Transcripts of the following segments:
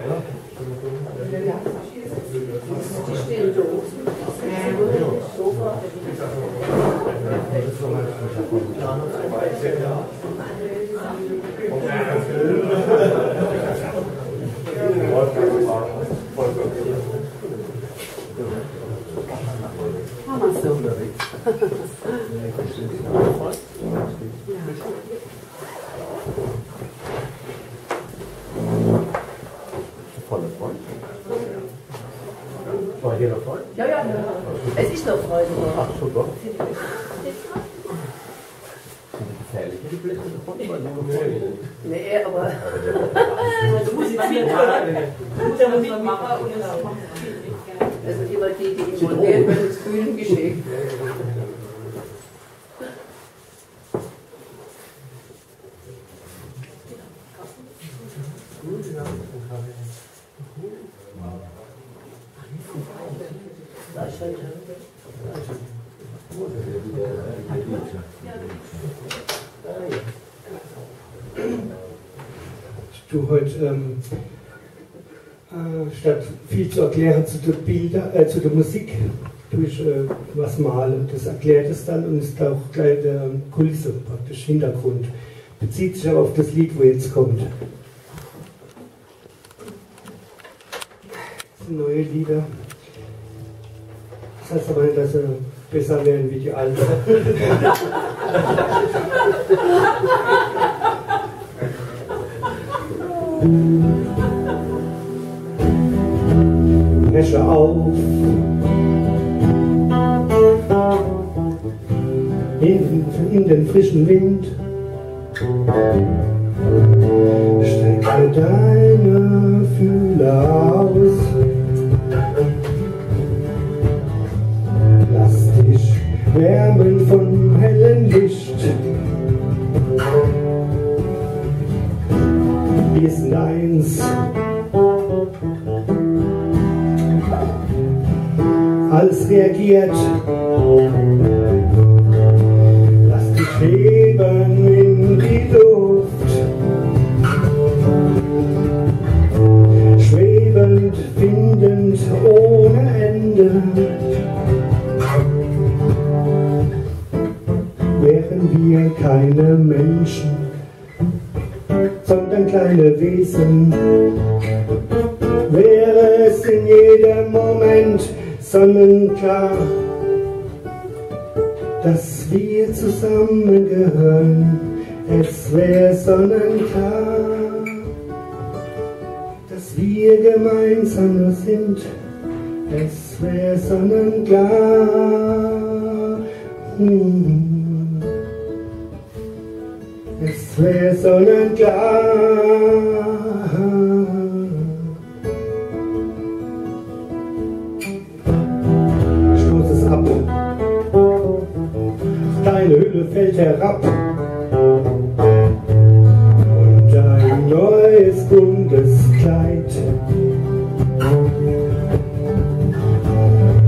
Wir so. Hier noch Freund? Ja, ja, ja. Es ist noch Freude. Ach, super. Nur Freunde. Nee, aber Du musst jetzt mitmachen. Du musst mitmachen und es also immer die, die involviert werden, ins Kühlen geschickt. Du heute ähm, äh, statt viel zu erklären zu der Bilder, äh, zu der Musik, durch äh, was malen. Das erklärt es dann und ist auch gleich der Kulisse praktisch Hintergrund. Bezieht sich aber auf das Lied, wo jetzt kommt. Das sind neue Lieder. Das heißt aber nicht, dass sie besser werden wie die alten. Wäsche auf. In, den frischen Wind. Strecke deine Fühler aus. Wärmen vom hellen Licht. Wir sind eins. Alles reagiert. Wären wir keine Menschen, sondern kleine Wesen, wäre es in jedem Moment sonnenklar, dass wir zusammengehören. Es wäre sonnenklar, dass wir gemeinsam nur sind. Es wäre sonnenklar. Hm. Es wäre sonnenklar. Stoß es ab. Deine Hülle fällt herab. Und ein neues buntes Kleid.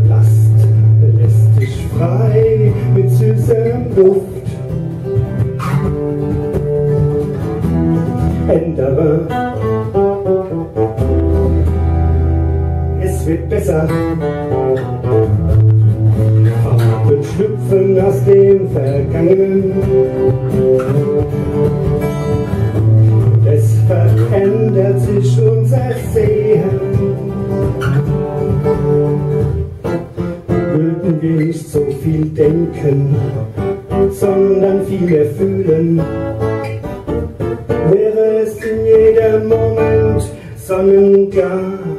Last lässt dich frei mit süßem Duft. Besser. Farben schlüpfen aus dem Vergangenen. Es verändert sich unser Sehen. Würden wir nicht so viel denken, sondern vielmehr fühlen, wäre es in jedem Moment sonnenklar,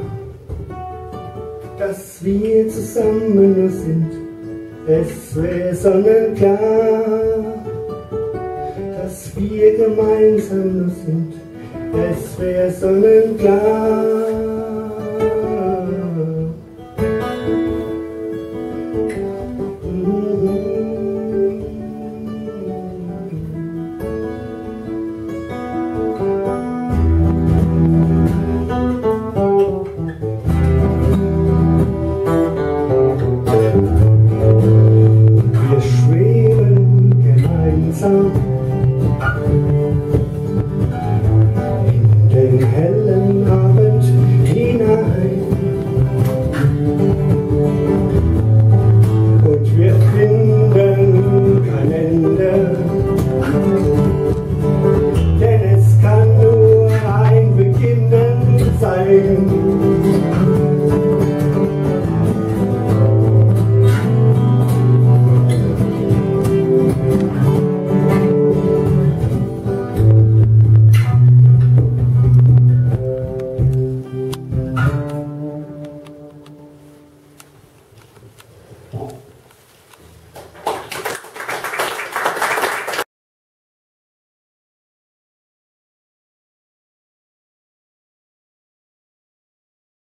dass wir zusammen nur sind. Es wäre sonnenklar, dass wir gemeinsam nur sind. Es wäre sonnenklar.